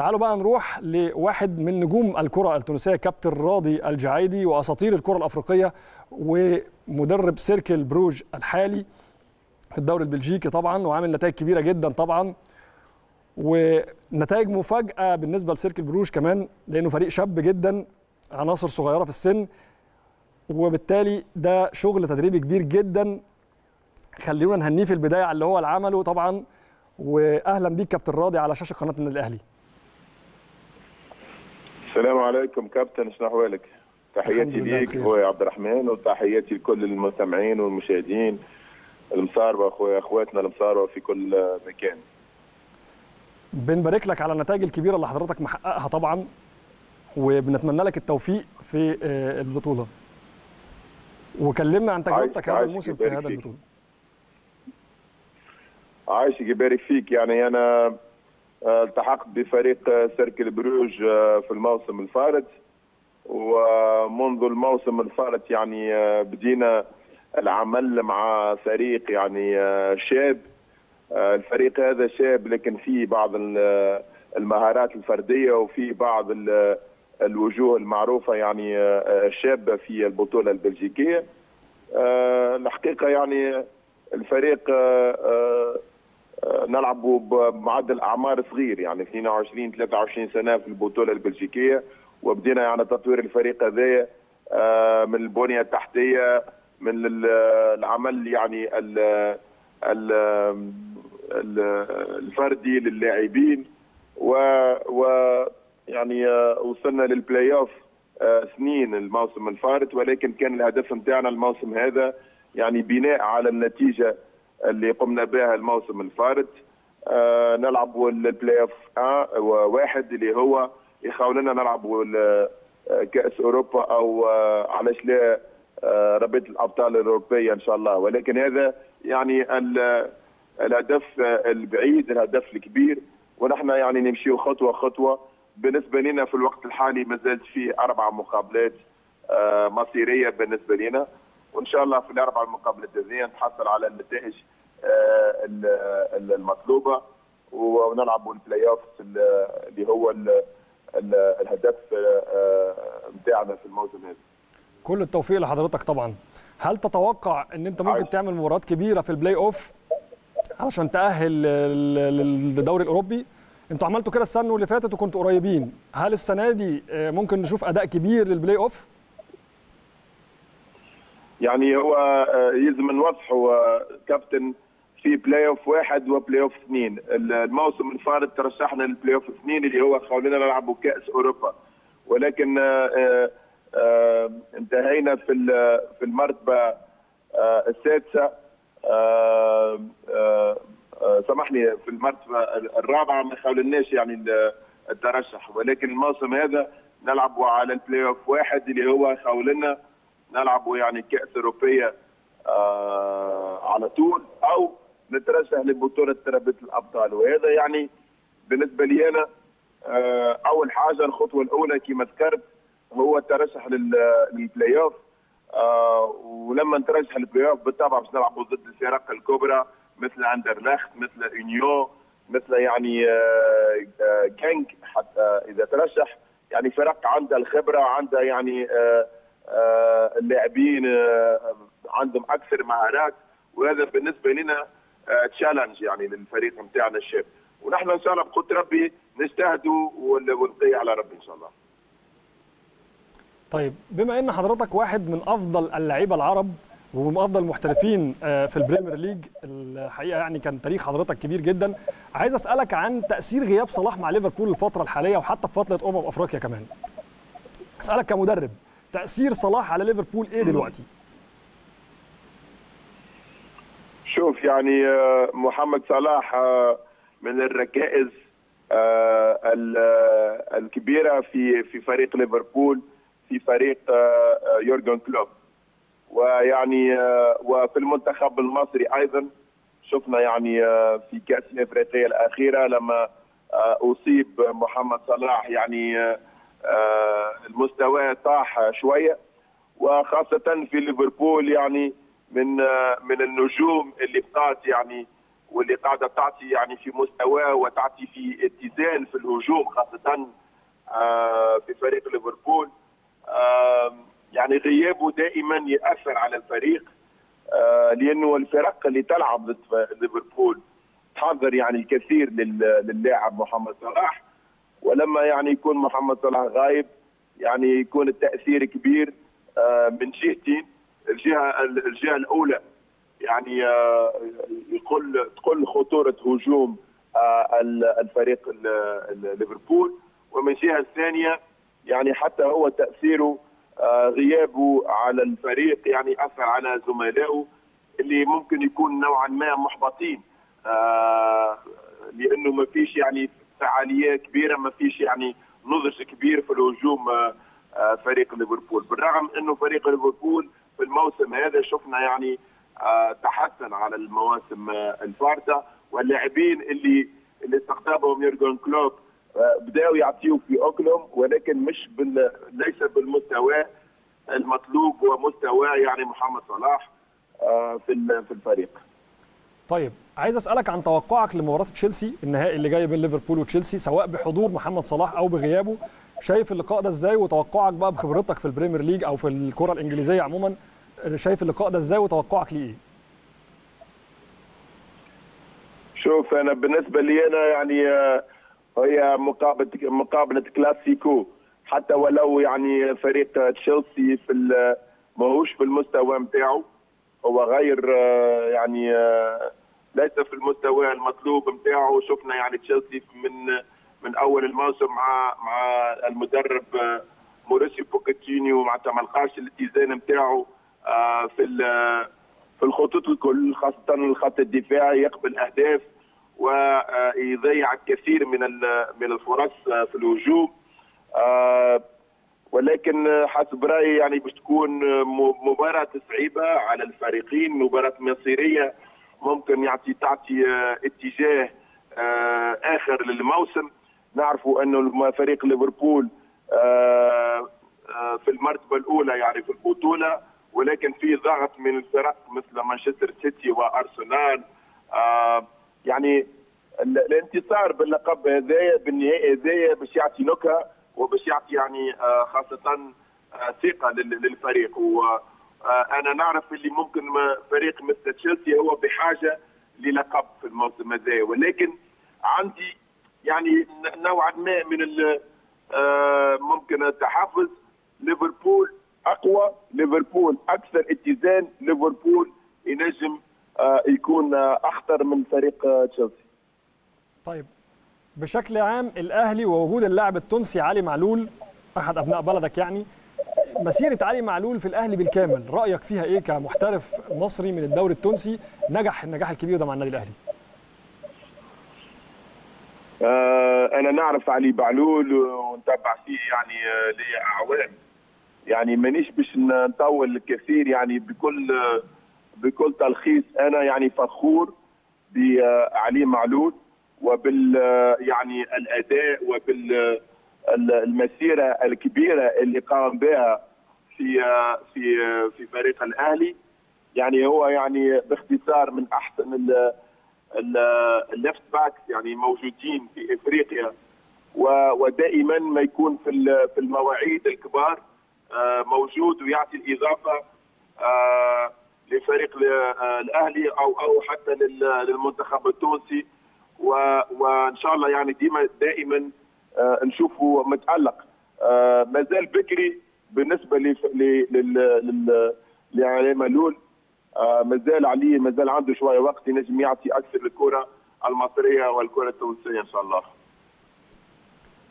تعالوا بقى نروح لواحد من نجوم الكرة التونسية كابتن راضي الجعيدي وأساطير الكرة الأفريقية ومدرب سيركل بروج الحالي في الدوري البلجيكي طبعا وعامل نتائج كبيرة جدا طبعا. ونتائج مفاجأة بالنسبة لسيركل بروج كمان لأنه فريق شاب جدا عناصر صغيرة في السن. وبالتالي ده شغل تدريبي كبير جدا. خلينا نهنيه في البداية على اللي هو اللي عمله طبعا واهلا بيك كابتن راضي على شاشة قناه النادي الاهلي السلام عليكم كابتن شنو أحوالك؟ تحياتي ليك أخويا عبد الرحمن وتحياتي لكل المستمعين والمشاهدين المصاربة أخويا أخواتنا المصاربة في كل مكان. بنبارك لك على النتائج الكبيرة اللي حضرتك محققها طبعا وبنتمنى لك التوفيق في البطولة. وكلمنا عن تجربتك هذا الموسم في هذا البطولة. عايشك يبارك فيك يعني أنا التحقت بفريق سيركل بروج في الموسم الفارط ومنذ الموسم الفارط يعني بدينا العمل مع فريق يعني شاب الفريق هذا شاب لكن فيه بعض المهارات الفردية وفي بعض الوجوه المعروفة يعني شابه في البطولة البلجيكية. الحقيقة يعني الفريق نلعبوا بمعدل أعمار صغير يعني 22 23 سنة في البطولة البلجيكية. وبدينا يعني تطوير الفريق هذايا من البنية التحتية من العمل يعني ال ال الفردي للاعبين. و, يعني وصلنا للبلاي اوف سنين الموسم الفارط ولكن كان الهدف نتاعنا الموسم هذا يعني بناء على النتيجة اللي قمنا بها الموسم الفارط آه نلعب البلاي اوف واحد اللي هو يخول لنا نلعب كأس أوروبا أو آه علاش لا آه رابطه الأبطال الأوروبية إن شاء الله. ولكن هذا يعني الهدف البعيد الهدف الكبير. ونحن يعني نمشي خطوة خطوة. بالنسبة لنا في الوقت الحالي ما زالت فيه أربع مقابلات آه مصيرية بالنسبة لنا. وإن شاء الله في الأربع المقابلات هذه نتحصل على النتائج المطلوبة ونلعب البلاي اوف اللي هو الهدف بتاعنا في الموسم هذا. كل التوفيق لحضرتك طبعا. هل تتوقع إن أنت ممكن. تعمل مباريات كبيرة في البلاي اوف علشان تأهل للدوري الأوروبي؟ أنتوا عملتوا كده السنة اللي فاتت وكنتوا قريبين، هل السنة دي ممكن نشوف أداء كبير للبلاي اوف؟ يعني هو يلزم نوضح هو كابتن في بلاي اوف واحد وبلاي اوف اثنين الموسم الفارط ترشحنا للبلاي اوف اثنين اللي هو خلينا نلعبوا كأس أوروبا. ولكن آآ آآ انتهينا في في المرتبة السادسة. سامحني في المرتبة الرابعة ما خولناش يعني الترشح. ولكن الموسم هذا نلعبوا على البلاي اوف واحد اللي هو خولنا نلعبوا يعني كأس أوروبية آه على طول. أو نترشح لبطولة رابطه الأبطال. وهذا يعني بالنسبة لي أنا آه أول حاجة الخطوة الأولى كما ذكرت هو الترشح للبلاي اوف آه ولما نترشح للبلاي اوف بالطبع باش نلعبوا ضد الفرق الكبرى مثل اندرلخت مثل يونيو مثل يعني جانك حتى إذا ترشح يعني فرق عندها الخبرة عندها يعني آه اللاعبين آه عندهم أكثر مهارات. وهذا بالنسبة لنا challenge يعني للفريق نتاعنا الشاب ونحن إن شاء الله بقدر ربي نجتهدوا والباقي على ربي إن شاء الله. طيب بما إن حضرتك واحد من أفضل اللعيبه العرب ومن أفضل المحترفين في ال Premier League الحقيقة يعني كان تاريخ حضرتك كبير جدا عايز أسألك عن تأثير غياب صلاح مع ليفربول الفترة الحالية وحتى في فترة أمم أفريقيا كمان. أسألك كمدرب تأثير صلاح على ليفربول إيه دلوقتي؟ شوف يعني محمد صلاح من الركائز الكبيرة في في فريق ليفربول في فريق يورجن كلوب. ويعني وفي المنتخب المصري أيضا. شفنا يعني في كأس الافريقيه الأخيرة لما أصيب محمد صلاح يعني المستوى طاح شوية. وخاصة في ليفربول يعني من من النجوم اللي بقات يعني واللي قاعدة تعطي يعني في مستوى وتعطي في اتزان في الهجوم خاصة آه، في فريق ليفربول. آه، يعني غيابه دائما يأثر على الفريق آه، لأنه الفرق اللي تلعب ضد ليفربول تحضر يعني الكثير للاعب محمد صلاح. ولما يعني يكون محمد صلاح غايب يعني يكون التأثير كبير من جهتين الجهة الجهة الأولى. يعني يقول تقل خطورة هجوم الفريق ليفربول. ومن الجهة الثانية يعني حتى هو تأثيره آه، غيابه على الفريق يعني أثر على زملائه اللي ممكن يكون نوعا ما محبطين. آه، لأنه ما فيش يعني فعالية كبيرة ما فيش يعني نضج كبير في الهجوم آه، فريق ليفربول. بالرغم إنه فريق ليفربول في الموسم هذا شفنا يعني تحسن على المواسم الفارطه واللاعبين اللي اللي استقطبهم يورجن كلوب بداوا يعطيوا في أوكلوم ولكن مش بال... ليس بالمستوى المطلوب ومستوى يعني محمد صلاح آه، في في الفريق. طيب عايز أسألك عن توقعك لمباراة تشيلسي النهائي اللي جاي بين ليفربول وتشيلسي سواء بحضور محمد صلاح أو بغيابه شايف اللقاء ده إزاي وتوقعك بقى بخبرتك في ال Premier League أو في الكرة الإنجليزية عموما شايف اللقاء ده إزاي وتوقعك ليه؟ شوف أنا بالنسبة لي أنا يعني آه هي مقابله مقابلة كلاسيكو حتى ولو يعني فريق تشيلسي في ماهوش في المستوى نتاعو هو غير يعني ليس في المستوى المطلوب نتاعو شفنا يعني تشيلسي من من أول الموسم مع مع المدرب موريسيو بوكيتينيو معناتها ما لقاش الاتزان نتاعو في في الخطوط الكل خاصة الخط الدفاعي يقبل أهداف ويضيع الكثير من من الفرص في الهجوم. آه، ولكن حسب رأيي يعني باش تكون مباراة صعيبة على الفريقين مباراة مصيرية ممكن يعطي تعطي آه، اتجاه آه، آخر للموسم. نعرفوا أنه فريق ليفربول في المرتبة الأولى يعني في البطولة ولكن في ضغط من الفرق مثل مانشستر سيتي وأرسنال. يعني الانتصار باللقب هذايا بالنهائي هذايا باش يعطي نكهة وباش يعطي يعني آه، خاصة آه، ثقة للفريق. وأنا نعرف اللي ممكن فريق مثل تشيلسي هو بحاجة للقب في الموسم هذا. ولكن عندي يعني نوعا ما من آه، ممكن التحفز. ليفربول أقوى ليفربول أكثر اتزان ليفربول ينجم آه، يكون أخطر من فريق آه، تشيلسي. طيب بشكل عام الأهلي ووجود اللاعب التونسي علي معلول أحد أبناء بلدك يعني مسيرة علي معلول في الأهلي بالكامل رأيك فيها إيه كمحترف مصري من الدوري التونسي؟ نجح النجاح الكبير ده مع النادي الأهلي آه أنا نعرف علي معلول ونتابع فيه يعني لي أعوام. يعني مانيش باش نطول الكثير يعني بكل بكل تلخيص. أنا يعني فخور بعلي معلول وبال يعني الأداء وبال المسيرة الكبيرة اللي قام بها في في في فريق الأهلي. يعني هو يعني باختصار من أحسن ال left back يعني موجودين في إفريقيا ودائما ما يكون في في المواعيد الكبار آه، موجود ويعطي الإضافة آه، لفريق الأهلي أو أو حتى للمنتخب التونسي. وإن شاء الله يعني ديما دائما آه، نشوفه متألق. مازال بكري بالنسبة لعلي ملول مازال عليه مازال عنده شوية وقت ينجم يعطي أكثر للكرة المصرية والكرة التونسية إن شاء الله.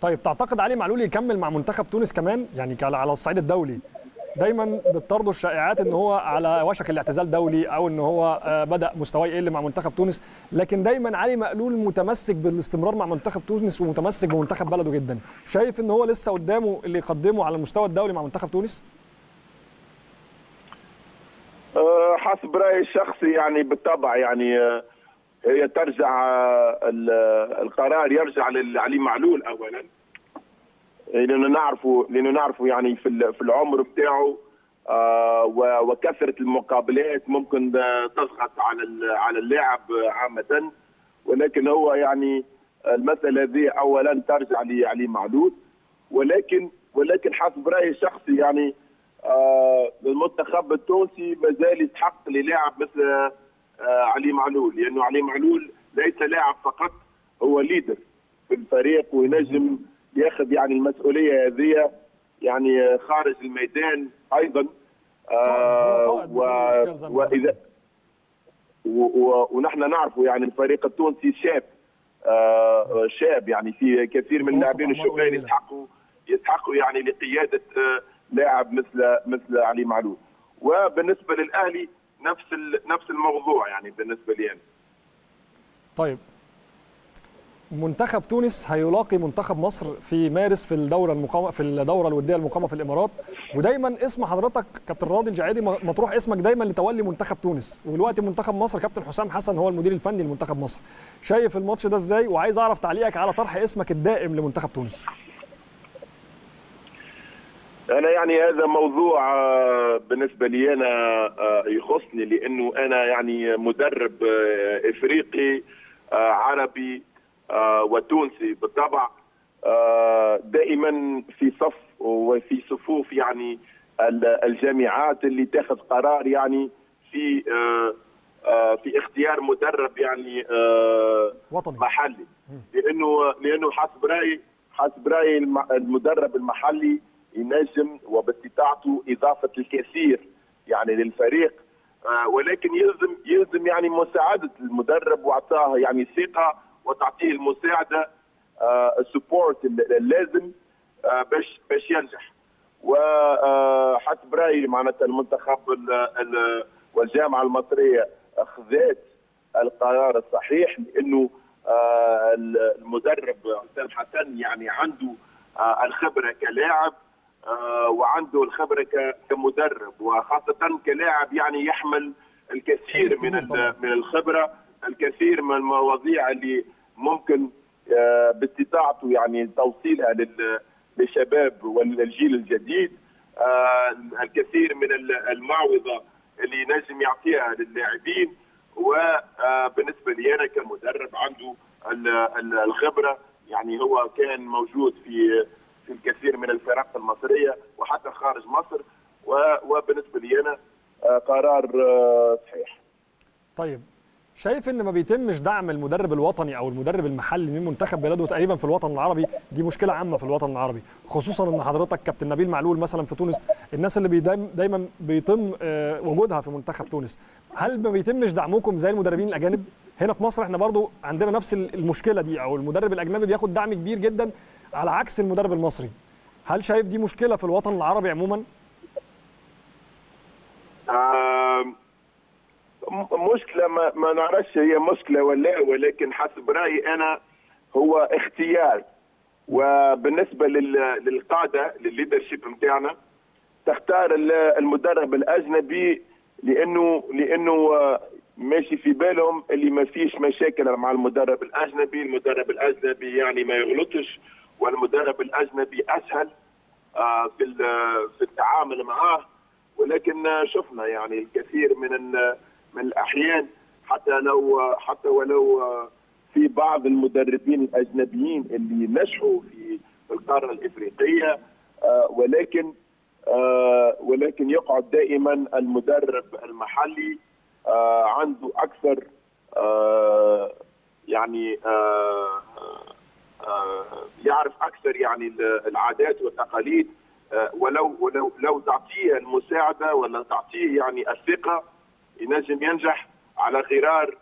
طيب تعتقد علي معلول يكمل مع منتخب تونس كمان؟ يعني على الصعيد الدولي. دايما بتطرده الشائعات إن هو على وشك الاعتزال دولي أو إن هو آه، بدأ مستواه يقل مع منتخب تونس. لكن دايما علي مقلول متمسك بالاستمرار مع منتخب تونس ومتمسك بمنتخب بلده جدا. شايف إن هو لسه قدامه اللي يقدمه على المستوى الدولي مع منتخب تونس؟ آه، حسب رأيي الشخصي يعني بالطبع يعني آه، هي ترجع القرار يرجع لعلي معلول اولا. لأنه نعرفوا لأنه نعرفوا يعني في في العمر بتاعه وكثرة المقابلات ممكن تضغط على على اللاعب عامة. ولكن هو يعني المسألة هذه اولا ترجع لعلي معلول. ولكن ولكن حسب رأيي الشخصي يعني آه المنتخب التونسي ما زال يستحق للاعب مثل آه علي معلول لأنه علي معلول ليس لاعب فقط هو ليدر في الفريق وينجم ياخذ يعني المسؤولية هذه يعني خارج الميدان أيضا. آه و... واذا ونحن نعرف يعني الفريق التونسي شاب آه شاب يعني في كثير من اللاعبين الشبان يستحقوا يستحقوا يعني لقيادة آه لاعب مثل مثل علي معلول. وبالنسبة للأهلي نفس نفس الموضوع يعني بالنسبة لي أنا. طيب. منتخب تونس هيلاقي منتخب مصر في مارس في الدورة المقامه في الدورة الودية المقامة في الإمارات. ودايما اسم حضرتك كابتن راضي الجعيدي مطروح اسمك دايما لتولي منتخب تونس. ودلوقتي منتخب مصر كابتن حسام حسن هو المدير الفني لمنتخب مصر. شايف الماتش ده إزاي؟ وعايز أعرف تعليقك على طرح اسمك الدائم لمنتخب تونس. أنا يعني هذا موضوع بالنسبة لي أنا يخصني لأنه أنا يعني مدرب إفريقي عربي وتونسي بالطبع. دائما في صف وفي صفوف يعني الجامعات اللي تاخذ قرار يعني في في اختيار مدرب يعني وطني. محلي. لأنه لأنه حسب رأيي حسب رأيي المدرب المحلي ينجم وباستطاعته إضافة الكثير يعني للفريق. ولكن يلزم يلزم يعني مساعدة المدرب وأعطاه يعني ثقة وتعطيه المساعدة السبورت اللازم باش باش ينجح. وحسب رأيي معناتها المنتخب والجامعة المصرية أخذت القرار الصحيح لأنه المدرب حسام حسن يعني عنده الخبرة كلاعب. وعنده الخبرة كمدرب وخاصة كلاعب يعني يحمل الكثير من من الخبرة الكثير من المواضيع اللي ممكن باستطاعته يعني توصيلها للشباب والجيل الجديد. الكثير من المعوضة اللي نجم يعطيها للاعبين. وبالنسبه لي أنا كمدرب عنده الخبرة يعني هو كان موجود في في الكثير من الفرق المصرية وحتى خارج مصر وبالنسبة لي أنا قرار صحيح. طيب شايف إن ما بيتمش دعم المدرب الوطني أو المدرب المحلي من منتخب بلاده تقريبا في الوطن العربي؟ دي مشكلة عامة في الوطن العربي خصوصا إن حضرتك كابتن نبيل معلول مثلا في تونس الناس اللي دايما بيتم وجودها في منتخب تونس. هل ما بيتمش دعمكم زي المدربين الأجانب؟ هنا في مصر إحنا برضو عندنا نفس المشكلة دي أو المدرب الأجنبي بياخد دعم كبير جدا على عكس المدرب المصري هل شايف دي مشكلة في الوطن العربي عموما؟ آه مشكلة ما, ما نعرفش هي مشكلة ولا ولكن حسب رأيي أنا هو اختيار. وبالنسبة للقادة للليدرشيب نتاعنا تختار المدرب الأجنبي لأنه لأنه ماشي في بالهم اللي ما فيش مشاكل مع المدرب الأجنبي، المدرب الأجنبي يعني ما يغلطش. والمدرب الأجنبي أسهل في في التعامل معاه. ولكن شفنا يعني الكثير من من الأحيان حتى لو حتى ولو في بعض المدربين الأجنبيين اللي نجحوا في القارة الإفريقية ولكن ولكن يقعد دائما المدرب المحلي عنده أكثر يعني يعرف أكثر يعني العادات والتقاليد ولو ولو لو تعطيه المساعدة ولا تعطيه يعني الثقة ينجم ينجح على غرار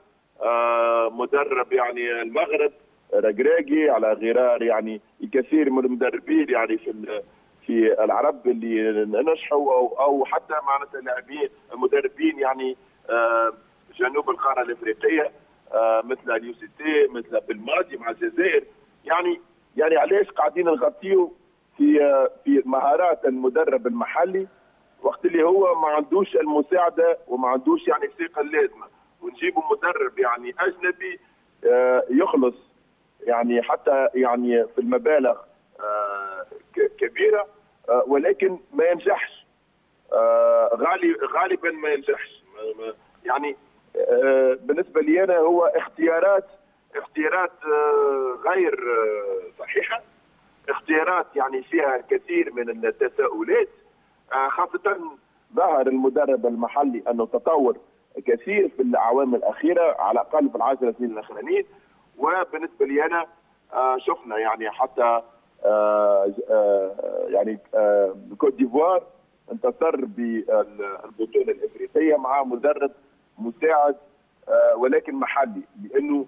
مدرب يعني المغرب ركراكي على غرار يعني الكثير من المدربين يعني في في العرب اللي نجحوا أو أو حتى معناتها لاعبين مدربين يعني جنوب القارة الإفريقية مثل أليو سيسي مثل بالماضي مع الجزائر. يعني يعني علاش قاعدين نغطيو في في مهارات المدرب المحلي وقت اللي هو ما عندوش المساعدة وما عندوش يعني الثقة اللازمة. ونجيبوا مدرب يعني أجنبي يخلص يعني حتى يعني في المبالغ كبيرة ولكن ما ينجحش. آه غالي غالبا ما ينجحش. يعني آه بالنسبة لي أنا هو اختيارات اختيارات آه غير آه صحيحة. اختيارات يعني فيها كثير من التساؤلات. آه خاصة ظهر المدرب المحلي أنه تطور كثير في الأعوام الأخيرة على الاقل في العشر سنين الأخرانيين. وبالنسبة لي أنا شفنا يعني حتى يعني كوت ديفوار انتصر بالبطولة الإفريقية مع مدرب مساعد ولكن محلي لأنه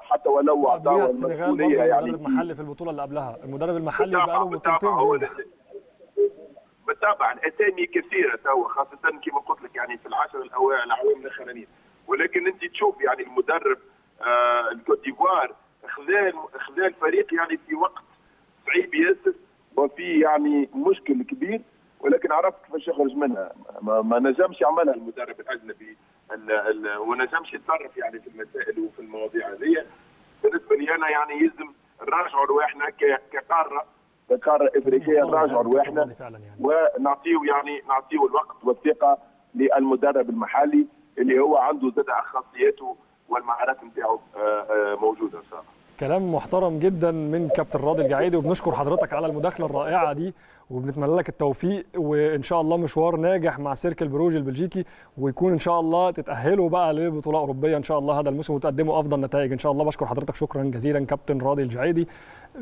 حتى ولو أعطاه المسؤولية يعني. مدرب محلي في البطولة اللي قبلها؟ المدرب المحلي بقى له بطولتين بالطبع اسامي كثيرة توا خاصة كما قلت لك يعني في العشر الأوائل الاعوام الاخرانيين ولكن أنت تشوف يعني المدرب آه الكوت ديفوار خذا خذا الفريق يعني في وقت صعيب ياسر وفي يعني مشكل كبير. ولكن عرف كيفاش يخرج منها. ما, ما نجمش يعملها المدرب الأجنبي. وما نجمش يتصرف يعني في المسائل وفي المواضيع هذه. بالنسبة لي أنا يعني يلزم نراجعوا رواحنا كقارة كقارة افريقيه نراجعوا رواحنا ونعطيه يعني نعطيه الوقت والثقة للمدرب المحلي اللي هو عنده زاد خاصياته والمهارات نتاعو موجودة إن شاء الله. كلام محترم جدا من كابتن راضي الجعيدي وبنشكر حضرتك على المداخلة الرائعة دي وبنتمنى لك التوفيق وإن شاء الله مشوار ناجح مع سيركل بروج البلجيكي ويكون إن شاء الله تتأهلوا بقى لبطولة أوروبية إن شاء الله هذا الموسم وتقدموا أفضل نتائج. إن شاء الله بشكر حضرتك شكرا جزيلا كابتن راضي الجعيدي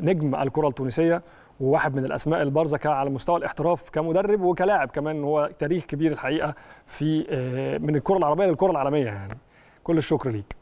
نجم الكرة التونسية وواحد من الأسماء البارزة على مستوى الاحتراف كمدرب وكلاعب كمان هو تاريخ كبير الحقيقة في من الكرة العربية للكرة العالمية يعني. كل الشكر ليك.